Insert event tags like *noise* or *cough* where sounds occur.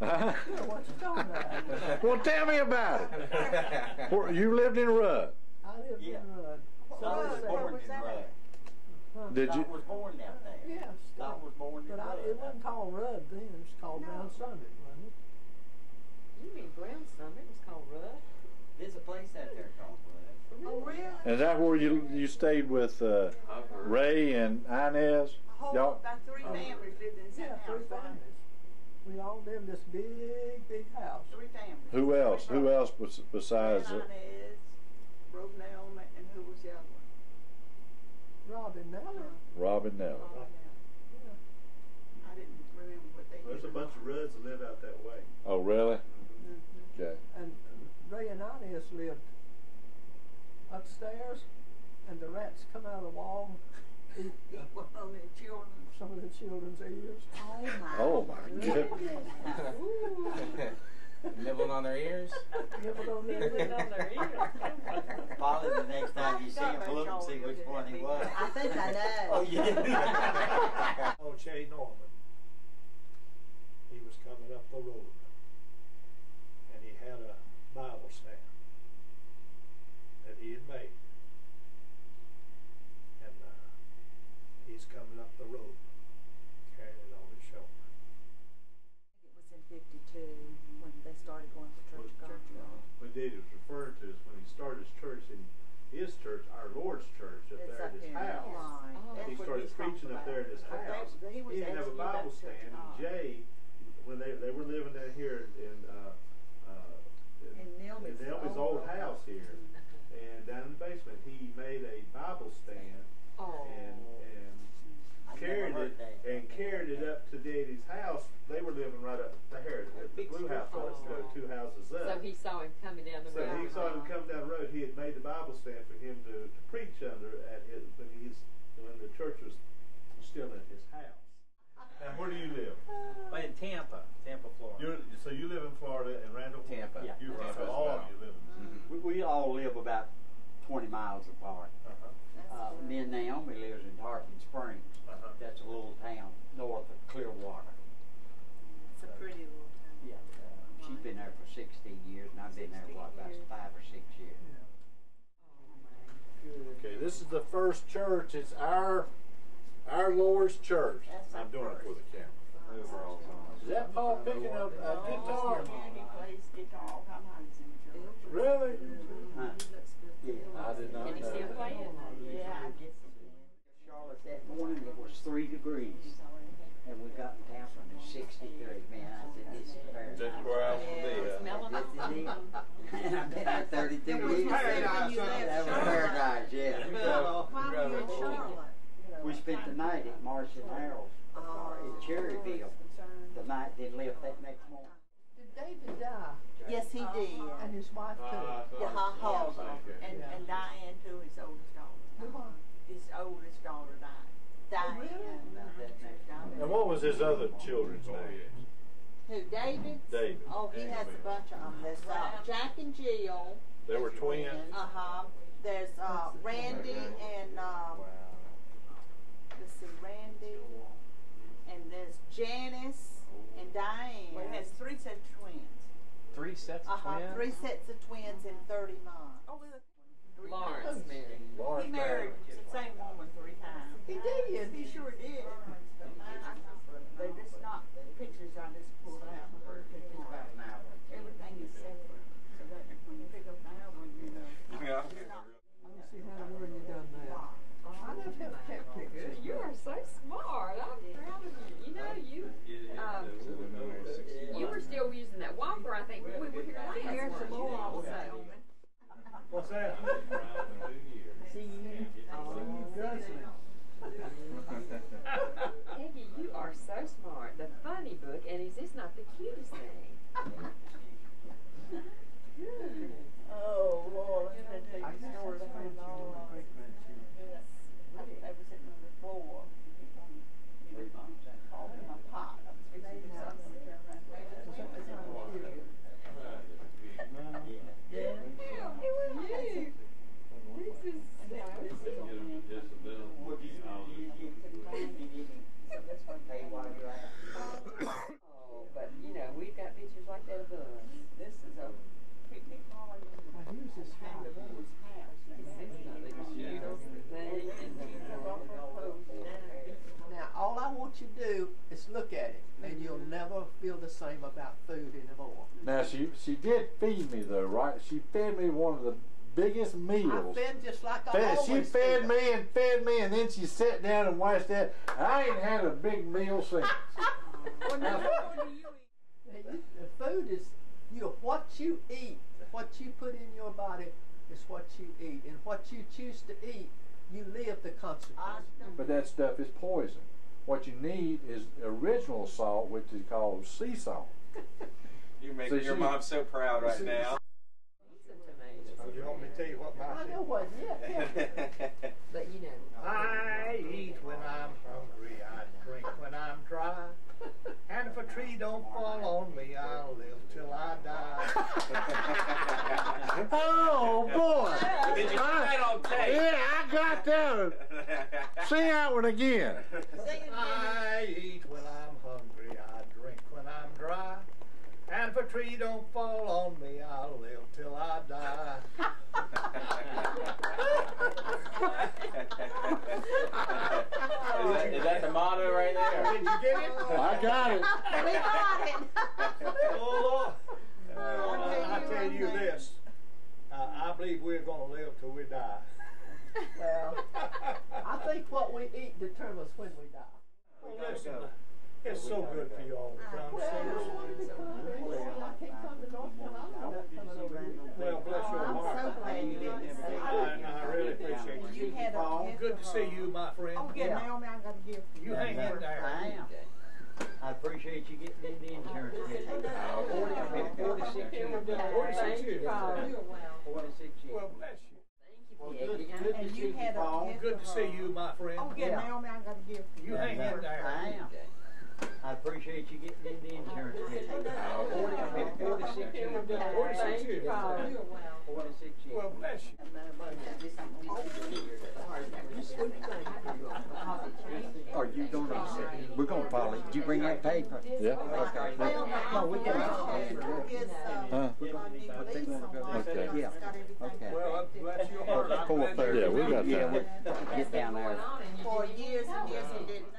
Yeah, what you talking about? well, tell me about it. Where, you lived in Rudd. I lived Yeah. in Rudd. Son Rudd, was born was in that Rudd. Huh? Did Scott you? was born down there. Yeah, Scott was born in But I, it wasn't called Rudd then, it was called No. Mount Summit, wasn't it? You mean Brown Summit was called Rudd? There's a place out there called Rudd. Oh, really? Is that where you you stayed with uh, Ray and Inez? Whole, Y'all- about three Oh. families lived in the same Yeah, house. three wasn't families. We all lived in this big, big house. Three families. Who else? Who else bes- besides? And Uh, Inez, Rosenelm, and who was the other one? Robin Neller. Robin Nelly. Oh, yeah. I didn't remember what they There's a bunch of Rudds that live out that way. Oh, really? Mhm. Okay. And Ray and Inez lived upstairs, and the rats come out of the wall, eat Eat one of the children. some of the children's ears. Oh my. Oh my goodness. Nibbling on their ears? Nibbled on their Put on ears. their ears. Probably the next time you see him, forgot look and see which one he was. I think I know. Oh, yeah. Oh, Jay Norman. He was coming up the road. And he had a Bible stand that he had made. And uh, he's coming up the road, carrying it on his shoulder. It was in fifty-two when they started going to church of God. What David was referring to is when he started his church in his church, our Lord's church, up It's there up at his here. house. Right. Oh. That's He what started he's talking preaching up there at his house. They- he was He didn't have a Bible stand. And Jay, when they, they were living down here in, uh, uh, In Nelby's in Nelby's old- old house here, and down in the basement, he made a Bible stand Oh. and and I carried never it heard that. and carried it up to Daddy's house. They were living right up there, at the Big blue house, strip was club. uh, two houses up. So he saw him coming down the road. So he saw him come down the road. He had made the Bible stand for him to, to preach under at his when he's when the church was still in his house. Now, where do you live? in Tampa, Tampa, Florida. You're, so you live in Florida and Randall. Tampa. Yeah. You Tampa so as all well. of you live in. We, we all live about 20 miles apart. Uh-huh. That's Uh, good. me and Naomi lives in Tarpon Springs. Uh-huh. That's a little town north of Clearwater. It's a pretty little town. Yeah, uh, she's been there for 16 years, and I've been there, what, about 16 years. five or six years. Okay, this is the first church. It's our our Lord's church. That's I'm our doing it for the camera. Overall, Is that Paul picking up a Oh, guitar? yeah, he plays guitar all the time when he's in church. Really? Huh? He looks good. Yeah. I did not Can he still play it? Yeah, I guess so. Charlotte that morning, it was three degrees, and we got in Tampa and it's 63. Man, I said, this is paradise. That's where I will be. uh, Smelling Yes, it. it is. And I've been there 32 It was years. paradise, you huh? left That was Charlotte. paradise, yeah. Why were you in Charlotte? We spent the night at Marsh and Harold's Oh. in Cherryville. The night they left that next morning. Did David die? Yes, he did. And his wife too? Yeah, her husband, Yeah. and, and Diane too, his oldest daughter. His oldest daughter died. Diane. About that. And what was his other children's name? Who, David? David. Oh, he has a bunch of them. There's uh, Jack and Jill. They were twins. Uh huh. There's uh, Randy and um, let's Randy, and there's Janice and Diane. Well, it has three sets of twins. Three sets of uh huh. twins? Three sets of twins in 30 months. Oh, well, three Lawrence times. married. He married the same woman three times. He did. He sure did. They just not pictures I just pulled out. Pictures about everything is separate. So that when you pick up the album, you know. Yeah. Let me see how were you done that. I never have kept pictures. You are so smart. I'm proud of you. You know, you um, you were still using that whopper. I think when we were here last. Here's some more also. What's that? See you, see you guzzling. Peggy, you are so smart. The funny book, and is this not the cutest thing? Oh, Lord, I'm going to tell I you guess the story that's behind grandchildren, all of it. great-grandchildren. I was sitting on the floor. You know, called in my pot. I was fixing to do something. I turned around. It was in the computer. It was you. This is What do you, you, you, you, you, you, so that's what they while you're at. Oh, but you know, we've got and you'll never feel the same about food anymore. Now she she did feed me though, right? She fed me one of the biggest meals. I meals. fed just like I Fed, she fed fed. me and fed me, and then she sat down and watched that. I ain't had a big meal since. *laughs* Well, now, you eat? Hey, you- The food is you what you eat, what you put in your body is what you eat, and what you choose to eat, you live the consequence. But that stuff is poison. What you need is original salt, which is called sea salt. *laughs* You're making So your she- mom so proud right she- now. So you want me to tell you what my I know what, yeah, yeah. But you know. I eat when I'm hungry, I drink when I'm dry. And if a tree don't fall on me, I'll live till I die. *laughs* Oh boy! Did you get that on tape? Yeah, I got that. Sing that one again. I eat when I'm hungry, I drink when I'm dry. And if a tree don't fall on me, I'll live till I die. Is that, is that the motto right there? Did you get it? I got it. We got it. Oh, Lord. I tell you this, uh, I believe we're gonna live till we die. Well, *laughs* I think what we eat determines when we die. Well, listen, it's so good for you all to come Well, see I us. wanted to come, and I can't come to North Carolina without coming over here. Well, bless your I'm heart. so glad you didn't see I, I really appreciate you. You had a gift Good to of, see uh, you, my friend. Oh, yeah, Naomi, I got a gift for You you. hang in there. I am. I appreciate you getting in the insurance business. Forty, I've forty-six years. Forty-six years. Forty-six years. Well, bless you. Well, good, you got- good to And see you you, had a Paul. Good to see you, my friend. Oh, yeah, Yeah. Naomi, I got a gift for you. You hang in there. I am appreciate you getting in the insurance Are you gonna, we're gonna file it. Did you bring that paper? Yeah. Okay. No, we're. Huh? Okay. Yeah, okay. Well, I'm Yeah, we got that. Get down there. For years and years and didn't.